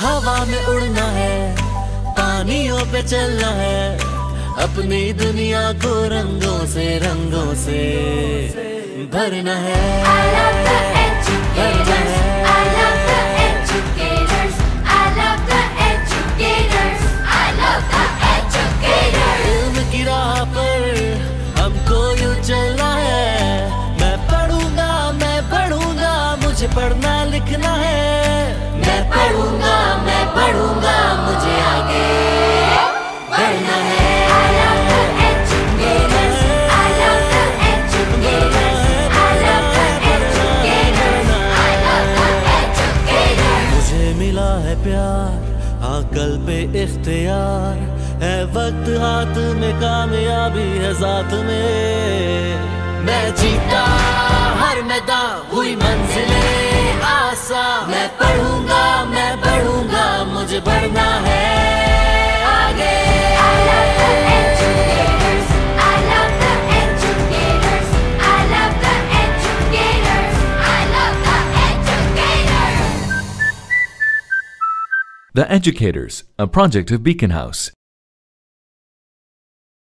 हवा में उड़ना है पानियों पे चलना है अपनी दुनिया को रंगों से रंगों से भरना है। पढ़ना लिखना है। मैं पढ़ूँगा मुझे मिला है प्यार आकल पे इख्तियार। है वक्त हाथ में, कामयाबी है साथ में। मैं जीता, हर मैदान हुई मंजिले। आसा, मैं पढ़ूँगा मैं पढ़ूँगा मुझे बढ़ना है The Educators, a project of Beacon House.